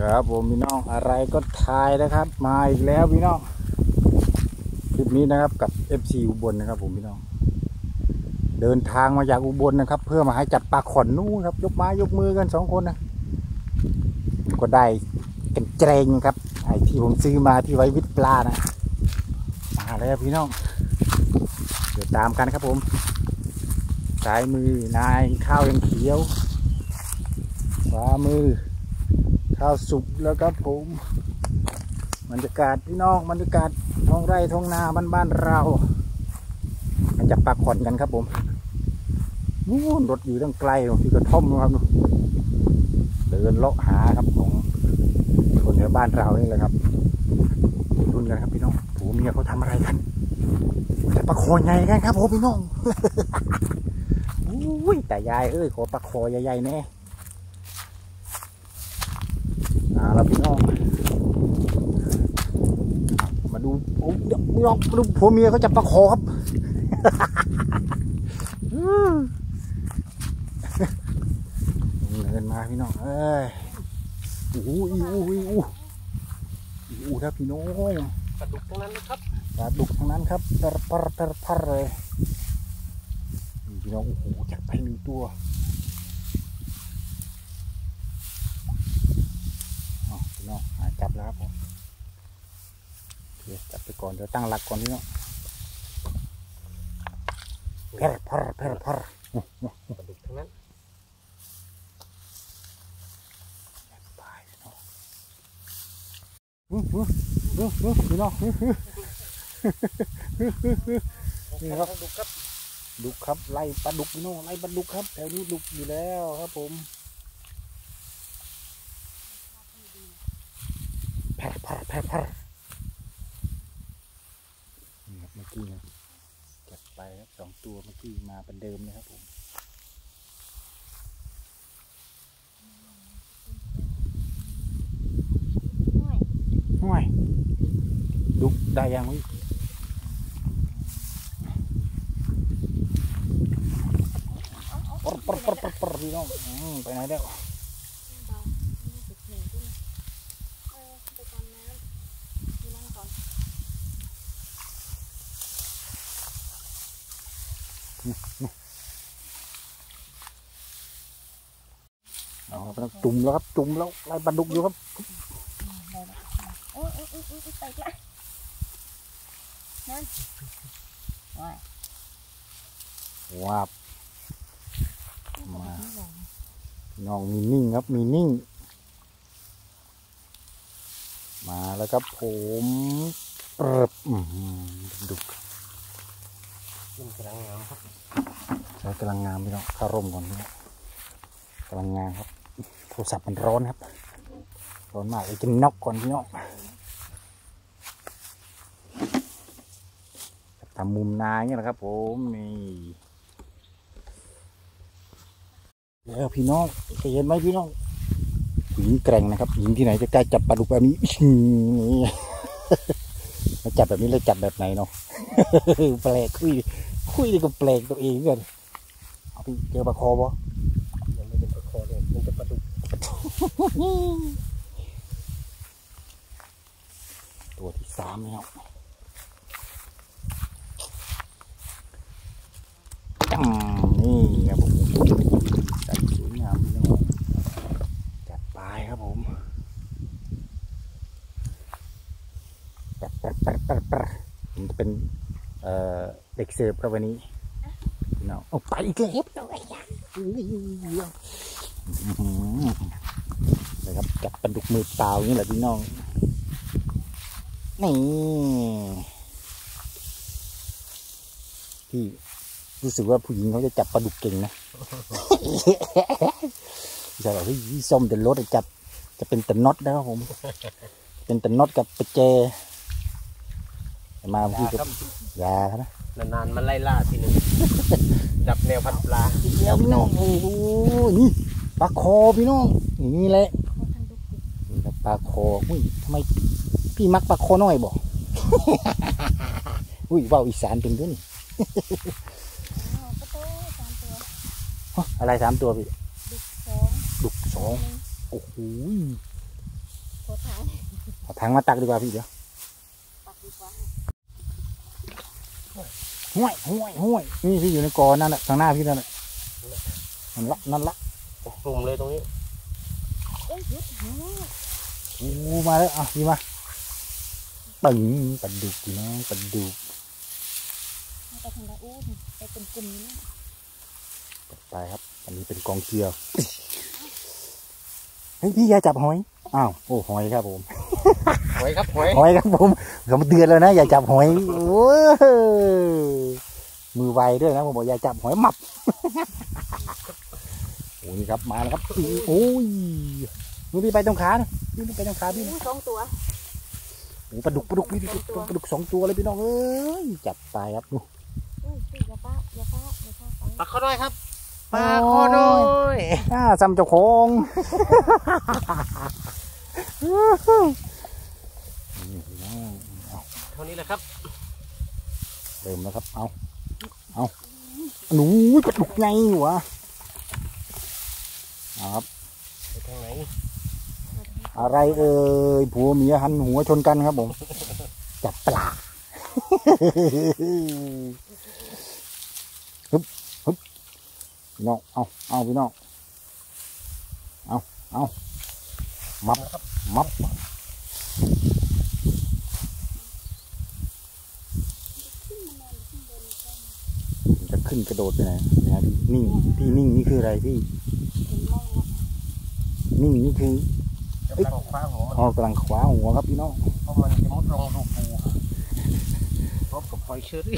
ครับผมพี่น้องอะไรก็ทายนะครับ มาอีกแล้วพี่น้องคลิปนี้นะครับกับ FC อุบลนะครับผมพี่น้อง เดินทางมาจากอุบลนะครับ เพื่อมาให้จัดปลาขอนนู่นครับ ยกไม้ยกมือกันสองคนนะก็ได้กันเจรงครับไอที่ผมซื้อมาที่ไว้วิทย์ปลานะมาแล้วพี่น้องเดี๋ยวตามกันครับผมซ้ายมือนายข้าวยังเขียวขวามือ ข้าวสุกแล้วครับผมบรรยากาศพี่น้องบรรยากาศท้องไร่ท้องนาบ้านบ้านเรามาจับปลาขอนกันครับผมนู่นรถอยู่ตั้งไกลที่กระท่อมนะครับดูเดินเลาะหาครับของคนแถวบ้านเรานี่แหละครับรุ่นกันครับพี่น้องผัวเมียเขาทำอะไรกันแต่ปลาคอใหญ่กันครับผมพี่น้องอุ้ยแต่ยายเอ้ยขอปลาคอใหญ่ๆแน่ เอาละพี่น้องมาดูโอ้เดี๋ยวพี่น้องมาดูผัวเมียเขาจับปลาคอครับเงินมาพี่น้องเอ้ยโอ้โหอีอูอีอูอีอูครับพี่น้องปลาดุกทั้งนั้นนะครับปลาดุกทั้งนั้นครับปรปรปรปรเลยนี่พี่น้องโอ้โหจับไปหนึ่งตัว น้องหาจับแล้วครับผมจับไปก่อนเดี๋ยวตั้งหลักก่อนพี่เน้องเพรพรเพรพรปลาดุกทั้งนั้นตายพี่น้องอื้ออื้ออื้ออื้อพี่น้องอื้ออื้อนี่ครับดุกครับดุกครับไล่ปลาดุกพี่น้องไล่ปลาดุกครับแถวนี้ดุกอยู่แล้วครับผม แพร่แพร่แพร่แพร่นี่ครับเมื่อกี้นะจัดไปครับสองตัวเมื่อกี้มาเป็นเดิมนะครับผมห่วยดุกได้ยังวิปรปรปรปรปรพี่น้องไปไหนแล้วเอาครับ จุ่มแล้วครับ จุ่มแล้วไล่ปลาดุกอยู่ครับโอ้ยโอ้ยโอ้ยโอ้ยไปละนั่นว้าบมาน้องมีนิ่งครับมีนิ่ง มาแล้วครับผมเปิบอื้อหือดุกกำลังงามครับใช้กำลังงามพี่น้องข้าร่มก่อนพี่น้องกำลังงามครับ รศัพท์มันร้อนครับ ร้อนมากเลยกินนกก่อนพี่น้องทำมุมนาอย่างนี้แหละครับ ผมนี่แล้วพี่น้องเยเห็นไหมพี่น้องหญิงแกร่งนะครับหญิงที่ไหนจะกล้าจับปลาดุกแบบนี้นี่มาจับแบบนี้แล้วจับแบบไหนเนาะแปลกคุยคุยดีก็แปลกตัวเองกันเอาพี่เจอปลาคอบ่ ตัวที่สามแล้วจังนี่ครับผมใส่สวยงามพี่น้องจัดไปครับผมปัดปัดปัดปัดปัดผมจะเป็นเเด็กเสิร์ฟครับวันนี้น้องเอาไปอีกแล้วพี่ น้องไอ้ยาอื้อหือนะครับจับปลาดุกมือเปล่าอย่างนี้แหละพี่น้องนี่พี่รู้สึกว่าผู้หญิงเขาจะจับปลาดุกเก่งนะจะบอกเฮ้ยพี่ส้มเดินรถอะจับ จะเป็นแต่น็อตนะครับผม เป็นแต่น็อตกับไปเจแต่มาอพี่ย่าก็ครับยาครับนะนานๆมันไล่ล่าทีหนึง จับแนวพัดปลาอีกแล้วพี่น้องโอ้โหนี่ ปลาคอพี่น้องนี่แหละเขาทันดุกดินี่ครับปลาคออุ้ยทำไมพี่มักปลาคอน้อยบอกอุ้ยเว่าอีสานเป็นด้วยนี่อ้าวก็โตสามตัวฮะอะไรสามตัวพี่ดุกสองดุกสองหนึ่งโอ้โหขอทางเอาถังมาตักดีกว่าพี่เดี๋ยวปักดีกว่าห้วยห้วยห้วยนี่พี่อยู่ในกอนั่นแหละทางหน้าพี่นั่นแหละนั่นละนั่นละ กลุ่มเลยตรงนี้เอ้ยหยุดหาโอ้มาแล้วอะพี่มาปึงปลาดุกพี่น้องปลาดุกไปทางใดอู้ไปเป็นกลุ่มนี้ไปครับ อันนี้เป็นกองเกลียวเฮ้ยพี่อย่าจับหอย อ้าว โอ้หอยครับผม หอยครับหอย หอยครับผมผมเตือนแล้วนะ อย่าจับหอย โอ้ยมือไวด้วยนะผมบอกอย่าจับหอยหมับโอ้ยครับมาแล้วครับโอ้ยนี่พี่ไปตรงขานะพี่ไปตรงขาพี่นะอู้สองตัวโอ้ปลาดุกปลาดุกพี่ปลาดุกสองตัวเลยพี่น้องเอ้ยจับไปครับดูอุ้ยอย่าป้าอย่าป้าอย่าป้าไปปลาข้อน้อยครับปลาข้อน้อยอ่าซ้ำเจ้าของนี่พี่น้องเอาเท่านี้แหละครับเริ่มแล้วครับเอาเอาหนูปลาดุกไงวะเอา ครับไปทางไหนอะไรเอ่ยผัวเมียหันหัวชนกันครับผมจับปลาฮึบฮึบพี่น้องเอาเอาพี่น้องเอาเอามับมับจะขึ้นกระโดดไปไหนนะพี่นิ่งพี่นิ่งนี่คืออะไรพี่ เห็นมองแล้ว นิ่งนี่คือกำลังคว้าหัวมันอ๋อกำลังขวาหัวครับพี่น้องเพราะมันจะมุดลงรูปูพบกับหอยเชอรี่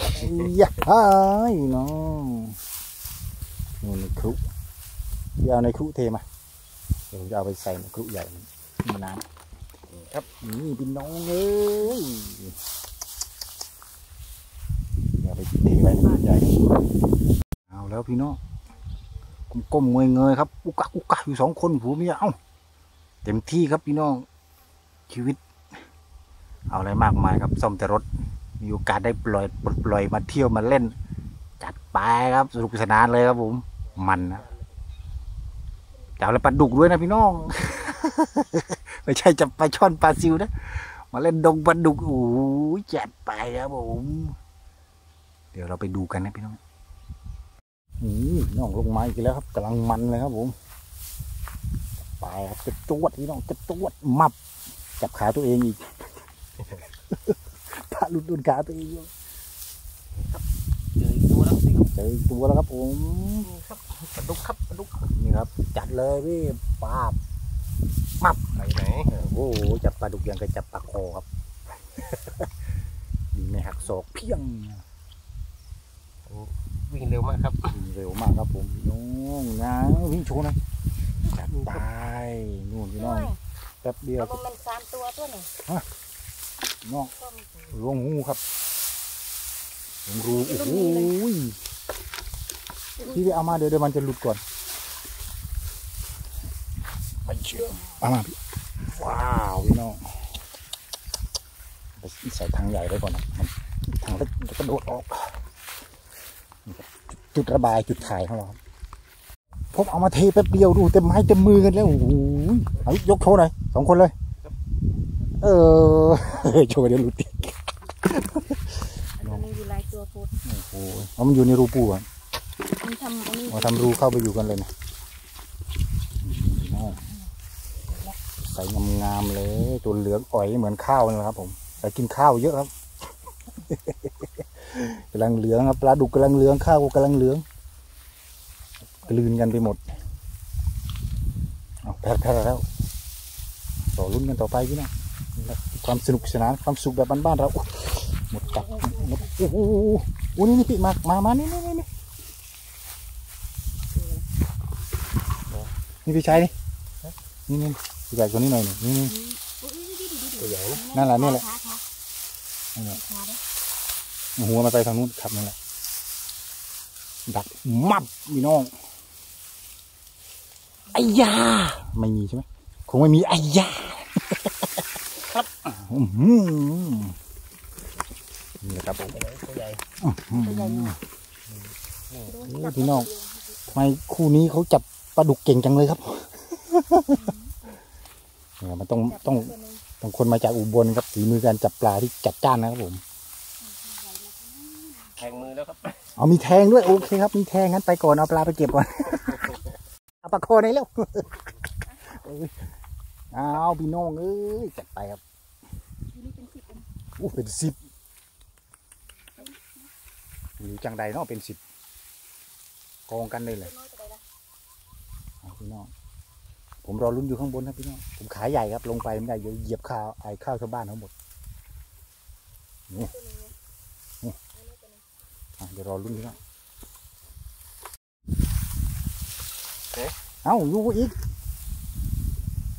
ยะอ้ายน้องนู่นในครุเดี๋ยวเอาในครุเทมาเดี๋ยวผมจะเอาไปใส่ในครุใหญ่มันมานานครับนี่พี่น้องเอ้ยเดี๋ยวไปเทไว้ในครุใหญ่เอาแล้วพี่น้อง ก้มๆเงยๆครับอุกกักอุกกักอยู่สองคนผัวเมียเอ้าเต็มที่ครับพี่น้องชีวิต เอาอะไรมากมายครับซ่อมแต่รถ มีโอกาสได้ปล่อยปลดปล่อยมาเที่ยวมาเล่น จัดไปครับสนุกสนานเลยครับผมมันนะจับแล้วปลาดุกด้วยนะพี่น้อง ไม่ใช่จับปลาช่อนปลาซิวนะมาเล่นดงปลาดุกโอ้ยจัดไปครับผมเดี๋ยวเราไปดูกันนะพี่น้อง นี่น้องลงมาอีกแล้วครับกำลังมันเลยครับผมไปครับจะจวดพี่น้องจะจวดมับจับขาตัวเองอีกพระหลุดดุนขาตัวเองอยู่เจออีกตัวแล้วสิครับเจออีกตัวแล้วครับผมนี่ครับปลาดุกครับปลาดุกนี่ครับ จัดเลยพี่ปาบไปไหนโอ้โหจับปลาดุกยังกับจับปลาคอครับดีไม่หักศอกเพียง วิ่งเร็วมากครับวิ่งเร็วมากครับผมพี่น้องนะวิ่งโชว์หนะจัดไปนู่นพี่น้องด้วยแป๊บเดียวเอามันสามตัวตัวหนึ่งพี่น้องก็มีลวงหูครับลวงรูโอ้โหพี่ไปเอามาเดี๋ยวเดี๋ยวมันจะหลุดก่อนไม่เชื่อเอามาพี่ว้าวพี่น้องไปใส่ถังใหญ่ไว้ก่อนนะมันถังเล็กมันจะกระโดดออกนี่ครับ จุดระบายจุดถ่ายของเราผมเอามาเทแป๊บเดียวดูเต็มไม้เต็มมือกันแล้วโอ้โหเอายกโชว์หน่อยสองคนเลย เออโชว์เดี๋ยวหลุดอีกมันมีอยู่หลายตัวโพดโอ้โหมันอยู่ในรูปูอะมันทำอันนี้มาทำรูเข้าไปอยู่กันเลยนะใส่งามๆเลยตัวเหลืองอ่อยเหมือนข้าวนะครับผมแต่กินข้าวเยอะครับ กำลังเหลืองครับปลาดุกกำลังเหลืองข้าวก็กำลังเหลืองกลืนกันไปหมดเอาแพ้แพ้แล้วต่อรุ่นกันต่อไปพี่น้องนี่แหละความสนุกสนานความสุขแบบบ้านๆเราอุ๊ยหมดกัดหมดโอ้โหโอ้โหนี่นี่พี่มามามานี่นี่นี่นี่นี่พี่ชายนี่นี่นี่พี่ชายคนนี้หน่อยนี่นี่ตัวใหญ่นะนั่นแหละนี่แหละขาขานั่นแหละขาเด้อ หัวมันไปทางนู้นครับนั่นแหละดักมับพี่น้องไอ้ยา ไม่มีใช่ไหมคงไม่มีไอ้ยา ครับอื้อหือนี่แหละครับผมไปไหนตัวใหญ่อื้อหือโอ้พี่น้องทำไมคู่นี้เขาจับปลาดุกเก่งจังเลยครับเนี่ยมันต้องจับต้องตัวหนึ่งต้องคนมาจากอุบลครับฝีมือการจับปลาที่จัดจ้านนะครับผม แทงมือแล้วครับเอามีแทงด้วยโอเคครับมีแทงงั้นไปก่อนเอาปลาไปเก็บก่อนเอาปลาโคในเร็วเอ้ยเอาพี่น้องเอ้ยจัดไปครับอยู่นี่เป็นสิบอันอู้เป็นสิบอยู่จังใดเนาะเป็นสิบกองกันเลยเลยตัวน้อยตัวใดล่ะพี่น้องผมรอลุ้นอยู่ข้างบนครับพี่น้องผมขาใหญ่ครับลงไปไม่ได้เดี๋ยวเหยียบข้าวไอ้ข้าวชาวบ้านทั้งหมดนี่ เดี๋ยวรอลุ้นพี่น้องเอ้าอยู่อีก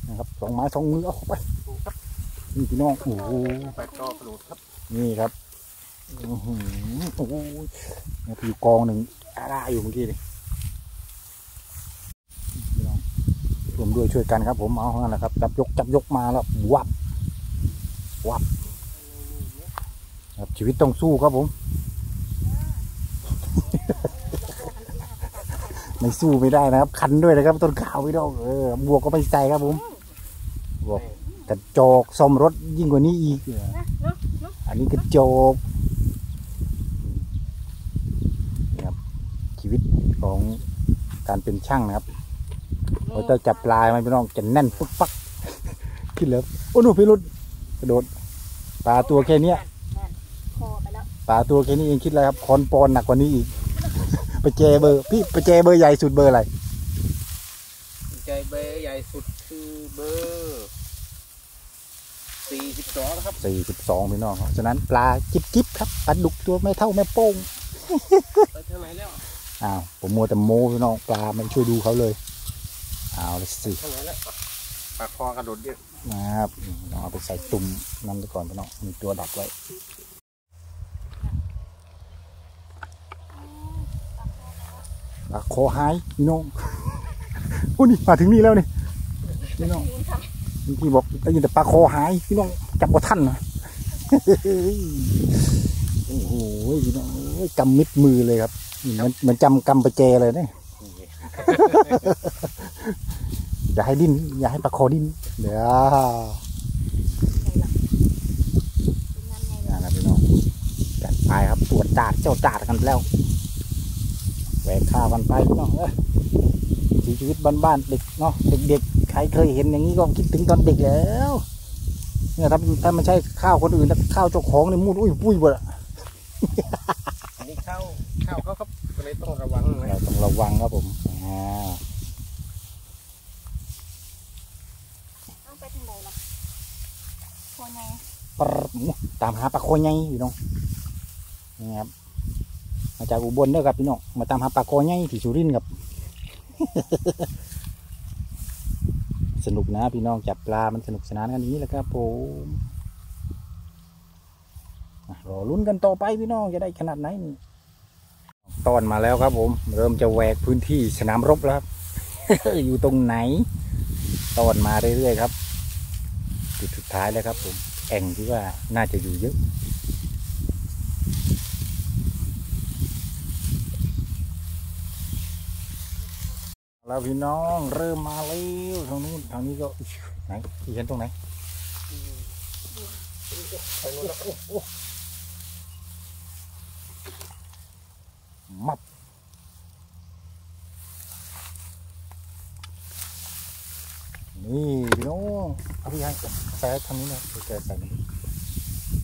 นะครับสองไม้สองมือเอาเข้าไปนี่พี่น้องโอ้โหไปต่อกระโดดครับ นี่ครับอื้อหือโอ้โหเนี่ยอยู่กองหนึ่งอะไรอยู่เมื่อกี้นี่พี่น้องรวมด้วยช่วยกันครับ ผมเอานั่นแหละครับจับยกจับยกมาแล้ววับวับครับชีวิตต้องสู้ครับผม ไม่สู้ไม่ได้นะครับ คันด้วยนะครับ ต้นขาวพี่น้องเออบวกก็ไม่ใส่ครับผมบวกกระจกซ่อมรถยิ่งกว่านี้อีกนะเนาะเนาะอันนี้กระจกนี่ครับชีวิตของการเป็นช่างนะครับพอจะจับปลายมันพี่น้องจะแน่นปึ๊กปักขึ้นเลยโอ้หนูพี่รุดกระโดดปลาตัวแค่เนี้ยนั่นคอไปแล้วปลาตัวแค่นี้เองคิดอะไรครับคอนปอนหนักกว่านี้อีก ไปเจเบอร์ พี่ไปเจเบอร์ใหญ่สุดเบอร์อะไรใจเบอร์ใหญ่สุดคือเบอร์สี่สิบสองครับสี่สิบสองพี่น้องครับฉะนั้นปลาจิบจิบครับปลาดุกตัวไม่เท่าแม่โป้งไปทางไหนแล้วอ้าวผมมัวแต่โม้พี่น้องปลาไม่ช่วยดูเขาเลยเอาเลยสิทางไหนแล้วปากคอกระโดดเยอะนะครับลองเอาไปใส่ตุ่มน้ำไปก่อนพี่น้องมีตัวดักไว้ ปลาคอหายพี่น้องโอ้นี่มาถึงนี่แล้วนี่พี่น้องคูณค่ะเมื่อกี้บอกได้ยินแต่ปลาคอหายพี่น้องจับบ่ทันนะโอ้โหพี่น้องเอ้ยกำมิดมือเลยครับมือนมือนจำกำประแจเลยเนี่ยอย่าให้ดิ้นอย่าให้ปลาคอดิ้นเดี๋ยวนะพี่น้องจัดไปครับตรวจจาดเจ้าจาดกันแล้ว แหวกข้าวกันไปพี่น้องเอ้ยชีวิตบ้านๆเด็กเนาะเด็กๆใครเคยเห็นอย่างนี้ก็คิดถึงตอนเด็กแล้วเนี่ยถ้าถ้าไม่ใช่ข้าวคนอื่นถ้าข้าวเจ้าของเนี่ยมุดอุ้ยปุ้ยหมดอะอันนี้เข้าเข้าเขาครับก็เลยต้องระวังนะเราต้องระวังครับผมอ่าเอาไปทางใดล่ะคอไงปรบหมูตามหาปลาโคใหญ่พี่น้องนี่ครับ มาจากอุบลเด้อครับพี่น้องมาตามหาปลาโคใหญ่ที่สุรินทร์ครับ สนุกนะพี่น้องจับปลา มันสนุกสนานกันางนี้แหละครับผมรอลุ้นกันต่อไปพี่น้องจะได้ขนาดไหนนี่ตอนมาแล้วครับผม เริ่มจะแหวกพื้นที่สนามรบแล้วครับ อยู่ตรงไหน ตอนมาเรื่อยๆครับจุดสุดท้ายแล้วครับผมแอ่งที่ว่าน่าจะอยู่เยอะ แล้วพี่น้องเริ่มมาแล้วทางนู้นทางนี้ก็ไหนพี่เห็นตรงไหนมับนี่พี่น้องเอาพี่ให้แซ่ทางนี้นะไปแกใส่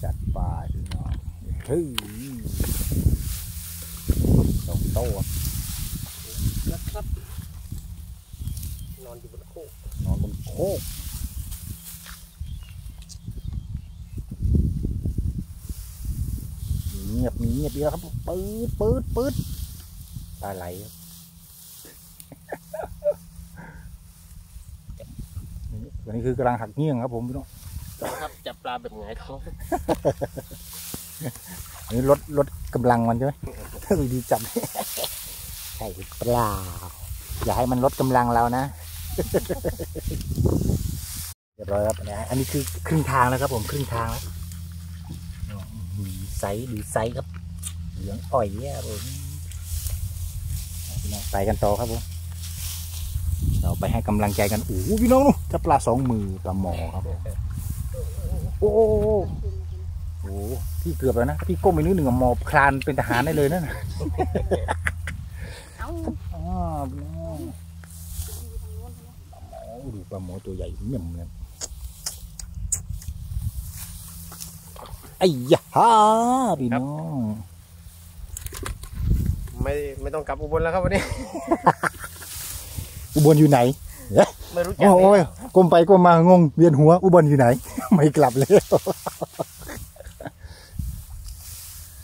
จัดไปพี่น้องเฮ้ยสองโต๊ะนะครับ อนอยู่บนโคกนอนบนโคกเงียบมีเงียบเดียวครับปืดปืดปืดตาไหลครับนี่ตัวนี้คือกำลังหักเงี้ยงครับ ผมพี่น้องครับจับปลาแบบไงายท้องอันนี้ลดลดกำลังมันใช่ไหมดูดีจัดใช่หรือเปล่าอย่าให้มันลดกำลังเรานะ เรียบร้อยครับอันนี้อันนี้คือครึ่งทางแล้วครับ ผมครึ่งทางแล้วอืมไซส์ดูไซส์ครับ เหลืองอ่อยเนี่ยครับผมพี่น้องไปกันต่อครับผมเราเราไปให้กำลังใจกันโอ้โหพี่น้องนู่นจะปลาสองมือปลาหมอครับผมโอ้โหโอ้โหพี่เกือบแล้วนะพี่ก้มไปนิดหนึ่งอะหมอบคลานเป็นทหารได้เลยนั่นน่ะเอ้าอ๋อพี่น้องโอ้ดู ปลาหมอตัวใหญ่เหมี่ยมเลยไอ้ยะฮ่าพี่น้องไม่ไม่ต้องกลับอุบลแล้วครับวันนี้ อุบลอยู่ไหนไม่รู้จักโอ้ยก้มไปก้มมางงเวียนหัวอุบลอยู่ไหน ไม่กลับเลย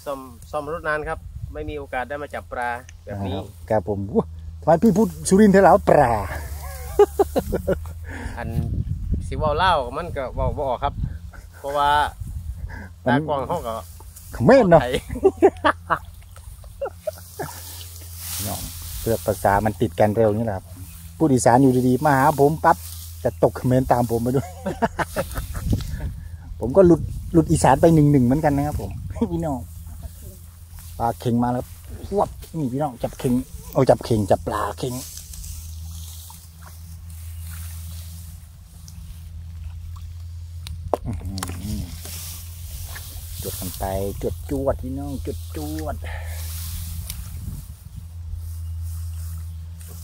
ซ่อมซ่อมรถนานครับ ไม่มีโอกาสได้มาจับปลาแบบนี้ครับผมอุ๊ยทำไมพี่พูดสุรินทร์เทแล้วปลา อันสิเว่าเล่ามันก็บอกบออกครับ เพราะว่าตากล้องเขาก็เขมรเนาะไทยน้องเพื่อภาษามันติดกันเร็วนี่แหละครับพูดอีสานอยู่ดีๆมาหาผมปั๊บจะตกเขมรตามผมไปด้วย ผมก็หลุดหลุดอีสานไปหนึ่งหนึ่งเหมือนกันนะครับ ผม พี่น้องปลาเค็งมาแล้วพวบนี่พี่น้องจับเค็งเอาจับเค็งจับปลาเค็งอื้อหือจด กันไปจดจวดพี่น้องจดจวด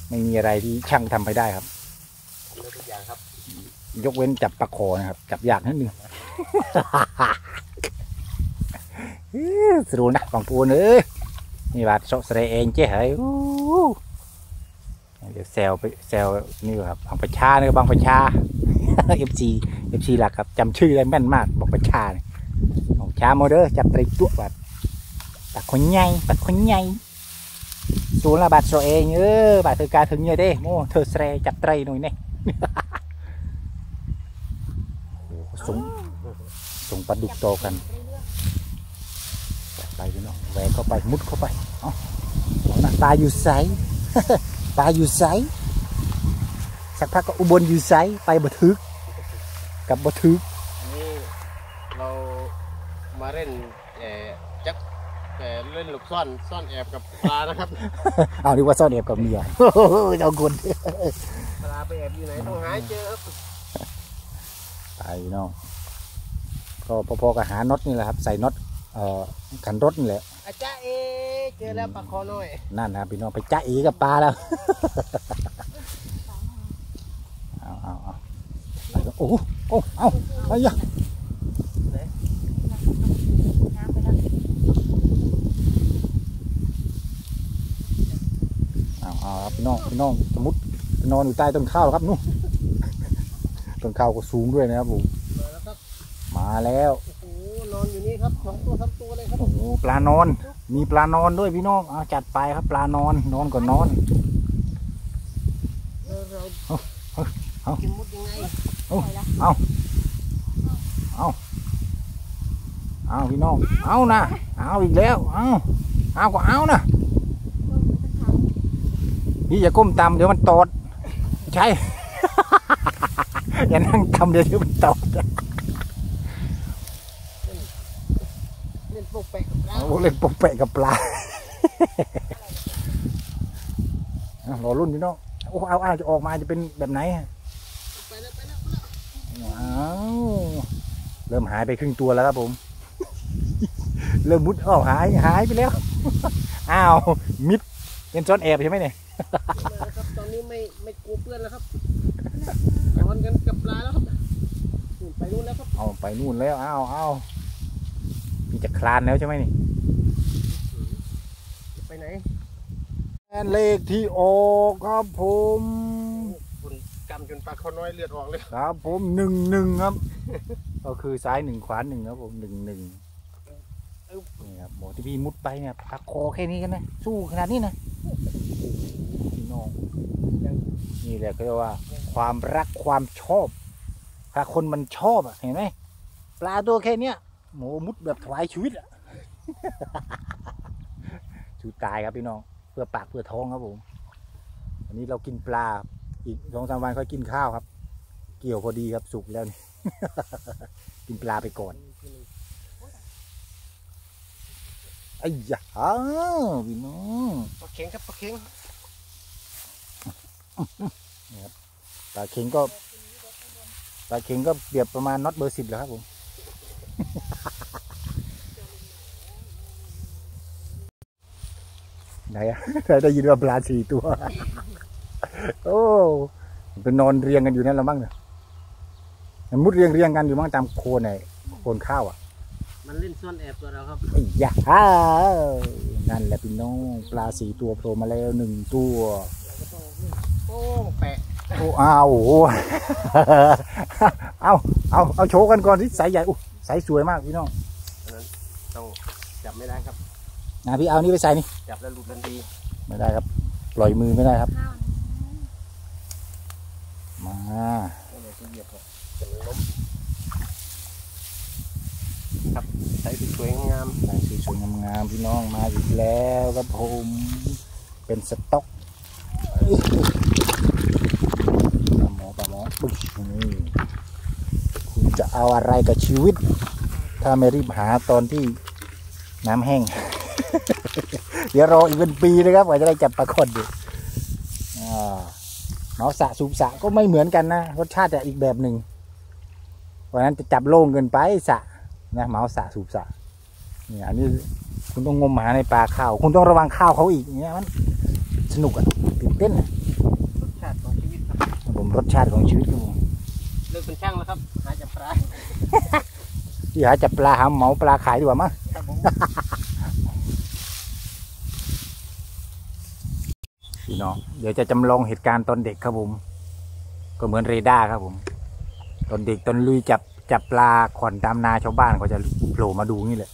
ไม่มีอะไรที่ช่างทำไปได้ครับทุกอย่างครับ ยกเว้นจับปลาคอนะครับ จับยากนิดนึงสรุปนะบางปูนเอ้ยนี่บาดโซะเสรเองเจ๊เหรออู้เดี๋ยวแซวไปแซวนี่ครับบางประชาเนี่ยบางประชาเอฟซีเอฟซีหลักครับจำชื่อได้แม่นมากบอกประชาเนี่ย บางประชาโมเดอร์จับไตรตัวบาดปากคนใหญ่ปากคนใหญ่สูนละบาดโซะเองเออบาดเธอกาถึงเนี่ยเด้โมเธอเสรจับไตรหน่อยเนี่ย โอ้โหส่งส่งปลาดุกโตกัน ไปพี่น้องแหวกเข้าไปมุดเข้าไปเอาเอานะปลาอยู่ไส ปลาอยู่ไสสักพักก็อุบลอยู่ไสไปบ่ทึกกับบ่ทึก ซ่อนซ่อนแอบกับปลานะครับ เอาดีว่าซ่อนเอบกับเมียเจ้าคนปลาไปแอบอยู่ไหนต้องหาให้เจอครับไปพี่น้องก็พอๆกับหาน็อตนี่แหละครับ ใส่น็อตเอ่อขันรถนี่แหละอาจารย์เอเจอแล้วปลาคอน้อยนั่นนะครับพี่น้องไปจ้าอีกับปลาแล้วเอาเอาเอาไปก็โอ้โหโอ้เอาไปยะน้ำไปแล้ว เอาเอาครับพี่น้องพี่น้องสมมติไปนอนอยู่ใต้ต้นข้าวครับนู่นต้นข้าวก็สูงด้วยนะครับผมมาแล้วครับมาแล้วโอ้โหนอนอยู่นี่ครับสองตัวสามตัวเลยครับโอ้โหปลานอน มีปลานอนด้วยพี่น้องเอาจัดไปครับ ปลานอนนอนก่อนนอนเออเราเอาเอาเอากินมุดยังไงเอาเอาพี่น้องเอานะเอาอีกแล้วเอาเอาก็เอานะ พี่อย่าก้มต่ำเดี๋ยวมันตอด ใช่ อย่านั่งต่ำเดี๋ยวมันตอดเล่นโปกแปกกับปลาเอาเล่นปกแปะกับปลาเอารอรุ่นพี่น้องโอ้เอาเอาจะออกมาจะเป็นแบบไหนอะไปแล้วไปแล้วว้าวเริ่มหายไปครึ่งตัวแล้วครับผม เริ่มมุดอ้าวหายหายไปแล้ว อ้าวมิดเป็นซ้อนแอบใช่ไหมเนี่ยมาแล้ว ครับตอนนี้ไม่ไม่กลัวเปื้อนแล้วครับนอนกันกับปลาแล้วครับนู่นไปนู่นแล้วครับเอาไปนู่นแล้วอ้าวอ้าวพี่จะคลานแล้วใช่ไหมนี่จะไปไหนเลขที่ออกครับผมคุณกำจนปลาคอน้อยเลือดออกเลยครับ ผมหนึ่งหนึ่งครับ ก็คือซ้ายหนึ่งขวาหนึ่งครับผมหนึ่งหนึ่งนี่ครับบอกที่พี่มุดไปเนี่ยพักคอแค่นี้กันนะสู้ขนาดนี้นะพี่น้อง นี่แหละก็เรียกว่า ความรักความชอบ ถ้าคนมันชอบอะเห็นไหมปลาตัวแค่เนี้ยโหมุดแบบถวายชีวิตอะชูตายครับพี่น้อง เพื่อปากเพื่อท้องครับผมวันนี้เรากินปลาอีกสองสามวันค่อยกินข้าวครับ เกี่ยวพอดีครับสุกแล้วนี่กินปลาไปก่อนไอ้ยาพี่น้องปลาเข็งครับปลาเข็ง นี่ครับปลาเข็งก็ปลาเข็งก็เปรียบประมาณน็อตเบอร์สิบแล้วครับผมไหนอะได้ยินว่าปลาสี่ตัว โอ้มันเป็นนอนเรียงกันอยู่นั่นแล้วมั้งเนี่ยมันมุดเรียงเรียงกันอยู่มั้งตามโคนไอ้โคนข้าวอะ มันเล่นซ่อนแอบตัวเราครับไอ้ยาอ้านั่นแหละพี่น้อง ปลาสี่ตัวโผล่มาแล้วหนึ่งตัว โอ้แปะโอ้อ้าวโอ้โหเอาเอาเอาโชว์กันก่อนที่สายใหญ่อู้สายสวยมากพี่น้องต้องจับไม่ได้ครับนะพี่เอานี่ไปใส่นี่จับแล้วหลุดทันทีไม่ได้ครับ ปล่อยมือไม่ได้ครับข้าวนะมาไม่เลยที่เหยียบครับจะล้มครับใส่สวยๆงามลายสวยๆงามๆพี่น้องมาอีกแล้วครับผม เป็นสต็อกป ลาหมอปลาหมอปึ๊กนี่คุณจะเอาอะไรกับชีวิต ถ้าไม่รีบหาตอนที่น้ำแห้ง เดี๋ยวรออีกเป็นปีนะครับกว่าจะได้จับปลาคอนดูอ่าเมาสะสูบสะก็ไม่เหมือนกันนะรสชาติจะอีกแบบหนึ่งวันนั้นจะจับโล่งเกินไปสะนะเมาสะสูบสะเนี่ยอันนี้คุณต้องงมหาในปลาข้าว คุณต้องระวังข้าวเขาอีกอย่างเงี้ยมันสนุกอะตื่นเต้นอะ ๆรสชาติของชีวิตค รับผมรสชาติของชีวิตครับผมเลิกเป็นช่างแล้วครับ หาจับปลาที่หาจับปลาหาเหมาปลาขายดีกว่ามั้งครับผมพี่น้องเดี๋ยวจะจำลองเหตุการณ์ตอนเด็กครับผม ก็เหมือนเรดาร์ครับผม ตอนเด็กตอนลุยจับจับปลาขอนตามนาชาวบ้านเขาจะโผล่มาดูนี่แหละ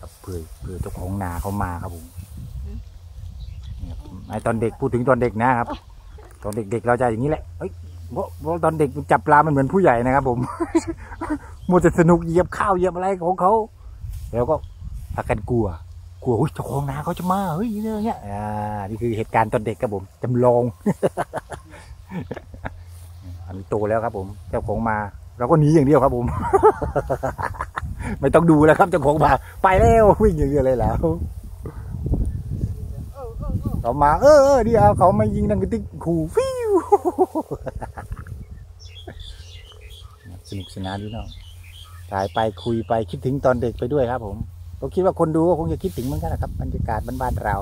ครับเผื่อเผื่อเจ้าของนาเขามาครับผมนี่ครับไอตอนเด็กพูดถึงตอนเด็กนะครับ ตอนเด็กๆเราจะอย่างนี้แหละเอ้ยเพราะตอนเด็กจับปลา มันเหมือนผู้ใหญ่นะครับ ผมมัวแต่สนุกเหยียบข้าวเหยียบอะไรของเขาแล้วก็พากันกลัว กลัวเจ้าของนาเขาจะมาเฮ้ยเนี่ยเนี่ยอ่านี่คือเหตุการณ์ตอนเด็กครับผมจำลองอันนี้โตแล้วครับผม เจ้าของมาเราก็หนีอย่างเดียวครับผม ไม่ต้องดูแล้วครับเจ้าของมาไปแล้ววิ่งอย่างเดียวเลยแล้ว เขามา เออเออเดี๋ยวเขามายิงดังกระติกขู่ฟิวสนุกสนานดีเนาะถ่ายไปคุยไปคิดถึงตอนเด็กไปด้วยครับ ผมผมคิดว่าคนดูก็คงจะคิดถึงเหมือนกันนะครับบรรยากาศบ้านๆเรา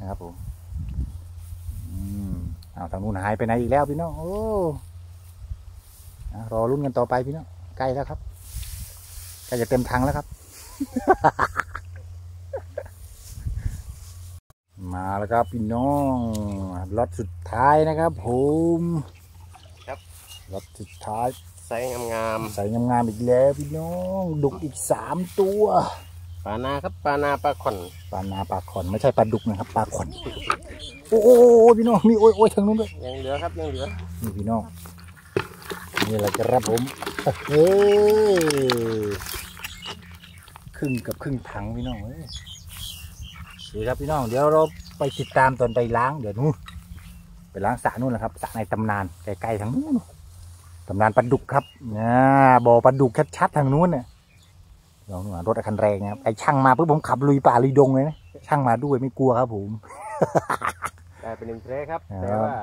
นะครับผมอืมเอาทางนู้นหายไปไหนอีกแล้วพี่น้องโอ้รอรุ่นกันต่อไปพี่น้องใกล้แล้วครับใกล้จะเต็มถังแล้วครับ มาแล้วครับพี่น้องรถสุดท้ายนะครับผมรถสุดท้ายใส่งามใส่งามๆอีกแล้วพี่น้องดุกอีกสามตัวๆปลานาครับปลานาปลาขอนปลานาปลาขอนไม่ใช่ปลาดุกนะครับปลาขอนโอ้โหพี่น้องมีโอ้ยโอ้ยทางนู้นด้วยยังเหลือครับยังเหลือนี่พี่น้องนี่แหละครับผมเฮ้ยครึ่งกับครึ่งถังพี่น้องเอ้ย ดีครับพี่น้องเดี๋ยวเราไปติดตามตอนไปล้างเดี๋ยวนู้นไปล้างสระนู่นนะครับสระในตำนานใกล้ๆทางนู้นตำนานปลาดุกครับนะบ่อปลาดุกชัดๆทางนู้นเนี่ยลองดูนะรถคันแรงนะครับไอ้ช่างมาปุ๊บผมขับลุยป่าลุยดงเลยนะช่างมาด้วยไม่กลัวครับผมได้เป็นหนึ่งเพลครับครับแต่ว่า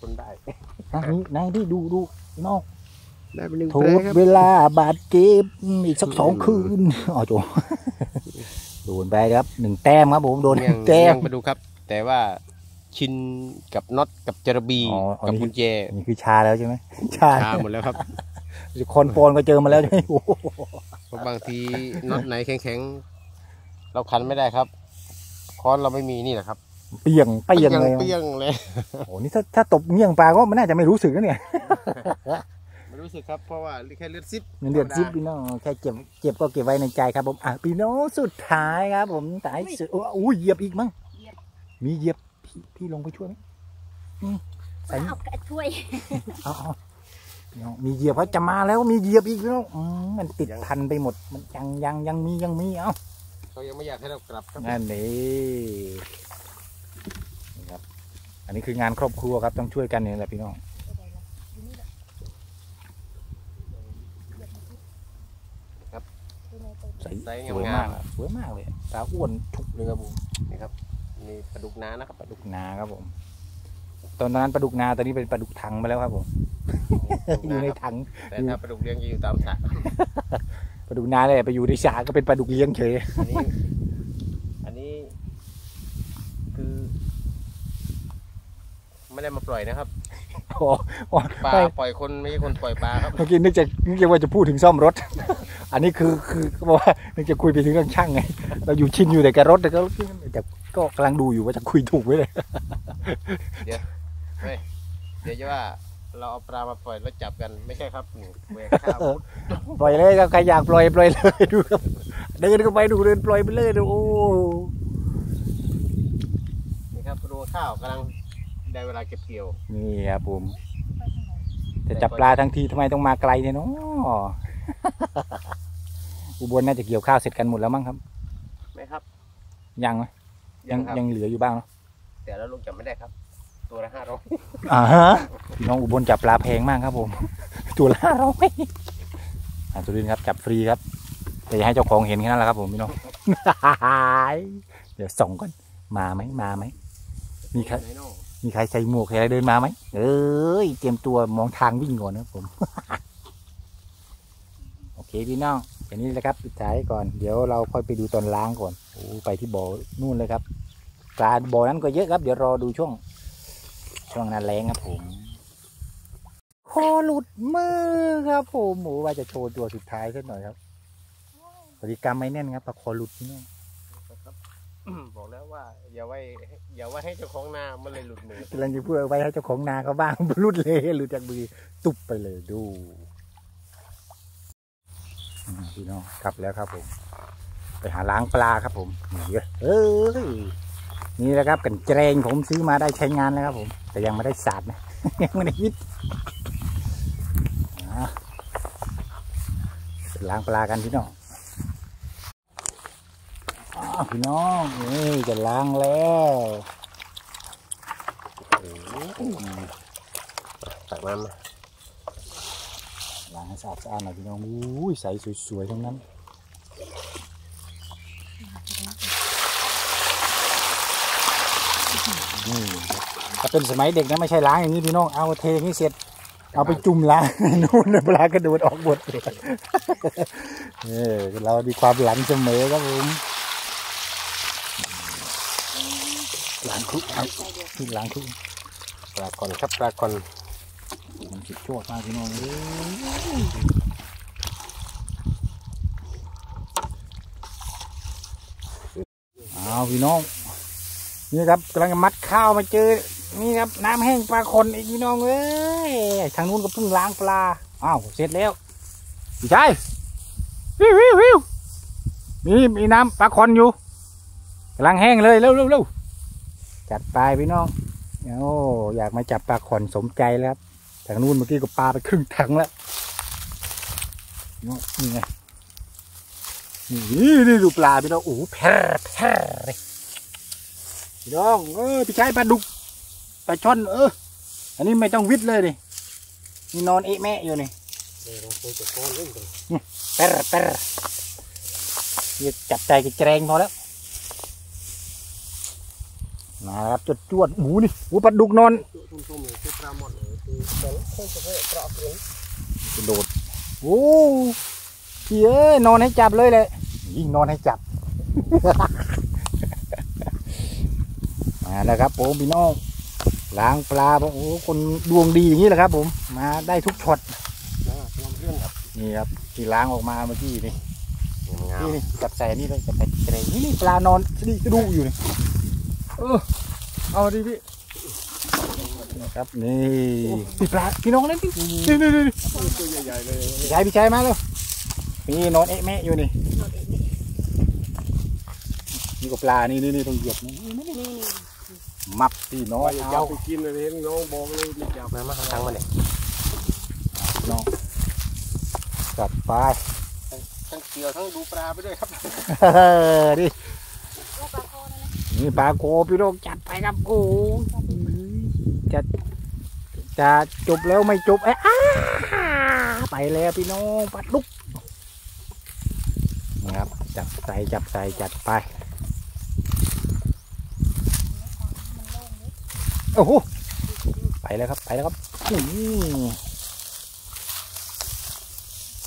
คนได้อะนี่นายดิดูดูพี่น้องได้เป็นหนึ่งโทเพลษครับเวลาบาดเจ็บอีกสักสองคืนอ๋อโจ โดนไปครับหนึ่งแต้มครับผมโดนหยันึ่งงแต้มยังไปดูครับ แต่ว่าชินกับน็อตกับจระบีอ๋ออ๋อกับนี่กุญแจนี่คือชาแล้วใช่ไหมชาชาหมดแล้วครับคอนโปนก็เจอมาแล้วใช่ไหมโอ้โหเพราะบางทีน็อตไหนแข็งๆเราคันไม่ได้ครับค้อนเราไม่มีนี่แหละครับเปียงเปียงเลยเปี้ยงเลยโอ้โหนี่ถ้าถ้าตบเงี้ยงปลาก็มันน่าจะไม่รู้สึกนะเนี่ย ไม่รู้สึกครับเพราะว่าแค่เลือดซิปมันเดือดซิบพี่น้องแค่เจ็บเจ็บก็เก็บไว้ในใจครับผมอะพี่น้องสุดท้ายครับผมสายสุดโอ้อุ้ยเหยียบอีกมั้งมีเหยียบพี่พี่ลงไปช่วยไหมอืมใส่เอากระช่วยเอาเอาพี่น้องมีเหยียบเขาจะมาแล้วมีเหยียบอีกแล้วอืมมันติดพันไปหมด มันยังยังยังมียังมีเอ้าเขายังไม่อยากให้เรากลับครับนั่นนี่นี่ครับ อันนี้คืองานครอบครัวครับต้องช่วยกันนี่แหละพี่น้อง ใสใส่สวยงามากอะสวยมากเลยตาอ้วนทุกเลยครับผมๆนี่ครับนี่ปลาดุกน้านะครับปลาดุกนาครับผม ตอนนั้นปลาดุกนาตอนนี้เป็นปลาดุกถังไปแล้วครับผมอยู่ในถังแต่ถ้าปลาดุกเลี้ยงจะอยู่ตามสระปลาดุกนาเลยไปอยู่ในสาก็เป็นปลาดุกเลี้ยงเฉยอันนี้ อันนี้ คือ ไม่ได้มาปล่อยนะครับ โอ้โอ้ปลาไม่ปล่อยคนไม่ใช่คนปล่อยปลาครับ เมื่อกี้นึกจะนึกจะว่าจะพูดถึงซ่อมรถ อันนี้คือคือก็บอกว่านึกจะคุยไปถึงเรื่องช่างไง เราอยู่ชินอยู่แต่กับรถแต่ก็แต่ก็กำลังดูอยู่ว่าจะคุยถูกไหมเลยเดี๋ยวจะว่าเราเอาปลามาปล่อยแล้วจับกันไม่ใช่ครับนี่แหวกข้าวปล่อยเลยครับใครอยากปล่อยปล่อยเลยดูครับเดินเข้าไปดูเดินปล่อยไปเลยดูโอ้นี่ครับรวงข้าวกำลัง ได้เวลาเก็บเกี่ยว นี่ครับผมไปทางไหนจะจับปลาทั้งทีทำไมต้องมาไกลเนี่ยเนาะ อุบลน่าจะเกี่ยวข้าวเสร็จกันหมดแล้วมั้งครับ ไหมครับ ยังไหมยังครับยังเหลืออยู่บ้างเนาะแต่แล้วลูกจับไม่ได้ครับ ตัวละห้าร้อยอ่าฮะพี่น้องอุบลจับปลาแพงมากครับผม ตัวละห้าร้อยอ่าสุรินทร์ครับจับฟรีครับ แต่อย่าให้เจ้าของเห็นแค่นั้นแหละครับผมพี่น้อง เดี๋ยวส่องก่อนมาไหมมาไหมมีใคร ไหนเนาะ มีใครใส่หมวกใครอะไรเดินมาไหมเอ้ยเตรียมตัวมองทางวิ่งก่อนนะผม โอเคพี่น้องแค่างนี้แหละครับสุดท้ายก่อนเดี๋ยวเราค่อยไปดูตอนล้างก่อนโอ้ไปที่บ่อนู่นเลยครับปลาบ่อนั้นก็เยอะครับ เดี๋ยวรอดูช่วง ช่วงนั้นแรงครับผมคอหลุดมือครับผมโอ้ว่าจะโชว์ตัวสุดท้ายสักหน่อยครับปฏิกรรมไม่แน่นครับปลาคอหลุดพี่น้อง บอกแล้วว่า อย่าไว้ อย่าไว้ให้เจ้าของนา มันเลยหลุดมือกำลังจะพูดเอาไว้ให้เจ้าของนาเขาบ้างรุดเลยหลุดจากมือตุบไปเลยดูพี่น้องกลับแล้วครับผม ไปหาล้างปลาครับผมเอ้ยนี่แหละครับกันแกรงผมซื้อมาได้ใช้งานแล้วครับผม แต่ยังไม่ได้สาดนะยังไม่ได้วิทย์ล้างปลากันพี่น้อง พี่น้องนี่จะล้างแล้วตักน้ำมาล้างให้สะอาดสะอาดหน่อยพี่น้องอุ้ยใสสวยๆทั้งนั้นนี่ถ้าเป็นสมัยเด็กนะไม่ใช่ล้างอย่างนี้พี่น้องเอาเทอย่างนี้เสร็จเอาไปจุ่มล้างนู่นปลากระโดดออกหมดเลยเออเรามีความหลังเสมอครับผมล้างคุกเอาที่ล้างคุกปลาก่อนครับปลาก่อนมันสุดยอดมากพี่น้องเอ้ยเอาพี่น้อง นี่ครับกำลังจะมัดข้าวมาเจอ นี่ครับน้ำแห้งปลาคนอีกพี่น้องเอ้ยทางนู้นก็เพิ่งล้างปลาอ้าวเสร็จแล้วพี่ชายวิววิววิวมีมีน้ำปลาคอนอยู่กำลังแห้งเลยเร็วเร็วเร็ว จัดไปพี่น้องโอ้อยากมาจับปลาคอนสมใจแล้วครับทางนู้นเมื่อกี้ก็ปลาไปครึ่งถังแล้วนี่ไงนี่นี่ดูปลาพี่น้องโอ้โหแพร่แพร่เลยพี่น้องเออพี่ชายปลาดุกปลาช่อนเอออันนี้ไม่ต้องวิทย์เลยนี่นี่นอนเอะแม่อยู่นี่เราเคยจะโกนเล่นกันแปรแปรนี่จับใจกับแจรงพอแล้ว มาครับจวดจวดๆหมูนี่หมูปลาดุกนอนชุ่มๆเลยคือปลาหมดเลยคือแต่ละคนจะให้ปลาเกลือกระโดดโอ้พี่เอ้ยนอนให้จับเลยเลยยิ่งนอนให้จับ มาแล้วครับผมพี่น้องล้างปลาโอ้โหคนดวงดีอย่างนี้แหละครับ ผม มาได้ทุกช็อตนะลองเรื่องครับนี่ครับที่ล้างออกมาเมื่อกี้นี่งามนี่นี่จับใส่อันนี่เลยจับใส่กระเดงนี่นี่ปลานอนนี่กระดูกอยู่นี่ เออเอาดิพี่นะครับนี่พี่ปลาพี่น้องเล่นดินี่นี่นี่ตัวใหญ่ๆเลยพี่ชายพี่ชายมาแล้วนี่นอนเอ๊ะแม่อยู่นี่หมดอีกนี่นี่ก็ปลานี่นี่นี่ต้องเหยียบนี่นี่นี่นี่มับพี่น้องว่าอย่าจัเอาบไปกินเลยเห็นน้องบอกเลยอย่าจับมามาทั้งมันเนี่ยน้องจัดไปทั้งเกี่ยวทั้งดูปลาไปด้วยครับเออดิแล้วปลาโค นี่ปลาโกพี่น้องจัดไปครับโอ้จะจะจบแล้วไม่จบเอ้ยอ้าไปแล้วพี่น้องปลาดุกนะครับจับใส่จับใส่จัดไปโอ้โหไปแล้วครับไปแล้วครับนี่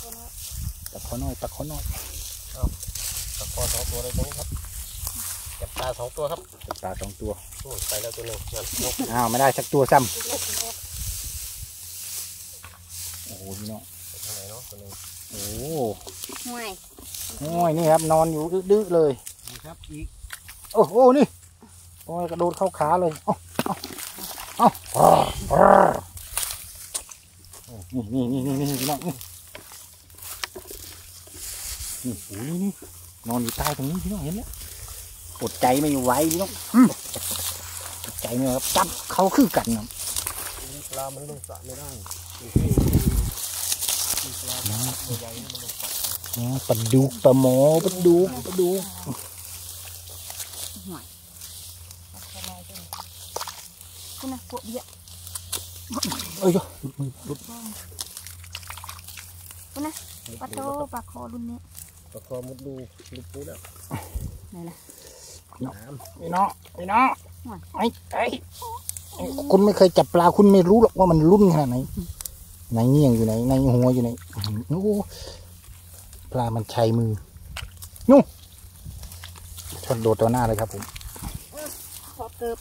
ตัวน้อยปลาขอน้อยปลาขอน้อยตะกอสองตัวเลยตรงนี้ครับ จับปลาสองตัวครับปลาสองตัวโอ้ยไปแล้วตัวหนึ่งนั่นนกอ้าวไม่ได้สักตัวซ้ลูกเล็กลูกเล็กำโอ้โหพี่น้องไปทางไหนเนาะตัวหนึ่งโอ้ห่วยโอ้ยนี่ครับ นอนอยู่ดื้อๆเลย นี่ครับอีกโอ้โหนี่โอ้ยกระโดดเข้าขาเลยเอ้าเอ้าเอ้าอ้าวอ้าวนี่นี่นี่นี่นี่พี่น้องนี่นี่โอ้ยนี่นอนอยู่ใต้ตรงนี้พี่น้องเห็นแล้ว อดใจไม่ไหวพี่น้องอืมอดใจไม่ไหวครับจับเขาคือกันนะนี่ปลามันลงสระไม่ได้นี่นี่ปลาตัวใหญ่นี่มันลงสระอ๋อปลาดุกปลาหมอปลาดุกปลาดุกห่วยเอาเข้ามาด้วยคุณนะพวกเบี้ยเอ้ยหลุดมือหลุดคุณนะปลาโตปลาคอรุ่นนี้ตะกอมุดดูลูกปูแล้วไหนล่ะ พี่น้องพี่น้องไอ้ไอ้คุณไม่เคยจับปลาคุณไม่รู้หรอกว่ามันรุ่นขนาดไหนในเงี้ยงอยู่ไหนในหัวอยู่ไหนโอ้โหปลามันชัยมือนู่นชนโดดตัวหน้าเลยครับผมขอเกิบ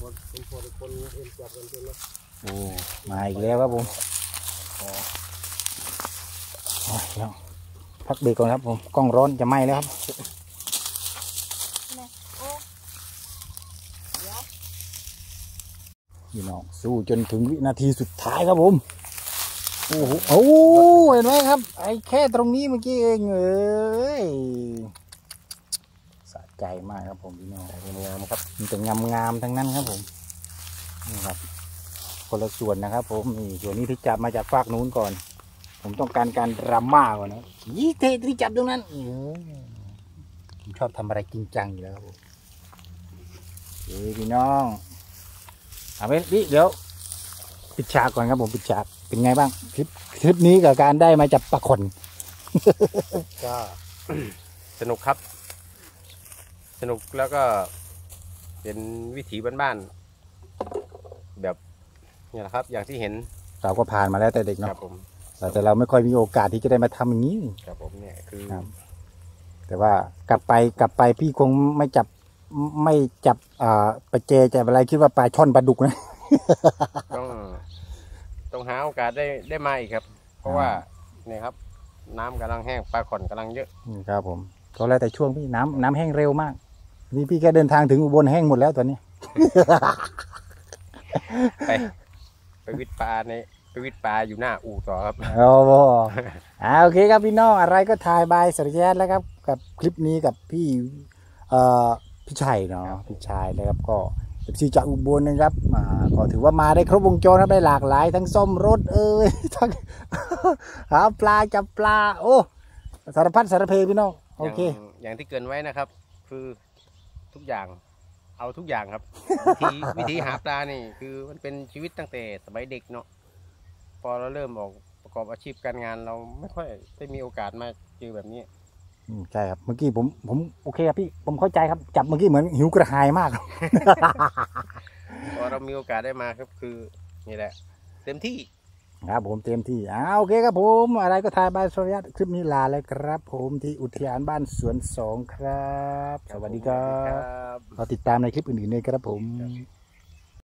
คนเป็นคนคนเอ็นจับกันเป็นนะโอ้มาอีกแล้วครับผมโอ้ยเดี๋ยว พักเบรกก่อนครับผมกล้องร้อนจะไหม้แล้วครับพี่น้องสู้จนถึงวินาทีสุดท้ายครับผมโอ้โหโอ้เห็นไหมครับ ไอ้แค่ตรงนี้เมื่อกี้เองเอ้ยสะใจมากครับผมพี่น้องงามครับมันจะงามงามๆทั้งนั้นครับผมนี่ครับคนละส่วนนะครับผมนี่ส่วนนี้ที่จับมาจากฟากนู้นก่อน ผมต้องการการดราม่าก่อนนะยี่เทที่จับตรงนั้นเออผมชอบทำอะไรจริงจังอยู่แล้วครับผมเฮ้ยพี่น้องเอาไปพี่เดี๋ยวปิดฉากก่อนครับผมปิดฉากเป็นไงบ้างคลิปคลิปนี้กับการได้มาจับปลาขนก็สนุกครับ สนุกแล้วก็เป็นวิถีบ้านๆแบบนี่แหละครับ อย่างที่เห็นเราก็ผ่านมาแล้วแต่เด็กคเนาะรับผม แต่แต่เราไม่ค่อยมีโอกาสที่จะได้มาทำอย่างนี้ ครับผมเนี่ยคือครับ แต่ว่ากลับไปกลับไปพี่คงไม่จับไม่จับอ่าปลาเจจับอะไรคิดว่าปลาช่อนปลาดุกนะ ต้องต้องหาโอกาสได้ได้มาอีกครับ เพราะว่าเนี่ยครับ น้ำกำลังแห้งปลาขอนกำลังเยอะอืมครับผมก็แล้วแต่ช่วงพี่น้ำน้ำแห้งเร็วมาก นี่พี่แค่เดินทางถึงอุบลแห้งหมดแล้วตอนนี้ ไป ไปวิทย์ปลาใน ไปวิทย์ปลาอยู่หน้าอู่ต่อครับ โอ้โหอ่าโอเคครับพี่น้องอะไรก็ถ่ายบายสริยะแล้วครับ กับคลิปนี้กับพี่เอ่อพี่ชัยเนาะพี่ชัยนะครับก็FC จากอุบลนะครับอ่าก็ถือว่ามาได้ครบวงจรครับได้หลากหลาย ทั้งส้มรถเอ้ยทั้งหาปลาจับปลา โอ้สารพัดสารเพพี่น้องโอเค อย่างอย่างที่เกริ่นไว้นะครับ คือทุกอย่างเอาทุกอย่างครับ วิธีวิธีหาปลานี่คือมันเป็นชีวิตตั้งแต่สมัยเด็กเนาะ พอเราเริ่มออกประกอบอาชีพการงานเราไม่ค่อยได้มีโอกาสมาเจอแบบนี้ อืมใช่ครับเมื่อกี้ผมผมโอเคครับพี่ผมเข้าใจครับจับเมื่อกี้เหมือนหิวกระหายมาก พอเรามีโอกาสได้มาครับคือนี่แหละ เต็มที่ ครับผมเต็มที่อ่าโอเคครับผมอะไรก็ถ่ายบายสริยะคลิปนี้ลาเลยครับ ผมที่อุทยานบ้านสวนสองครับ สวัสดีครับครับรอติดตามในคลิปอื่นๆเลยครับผม ครับ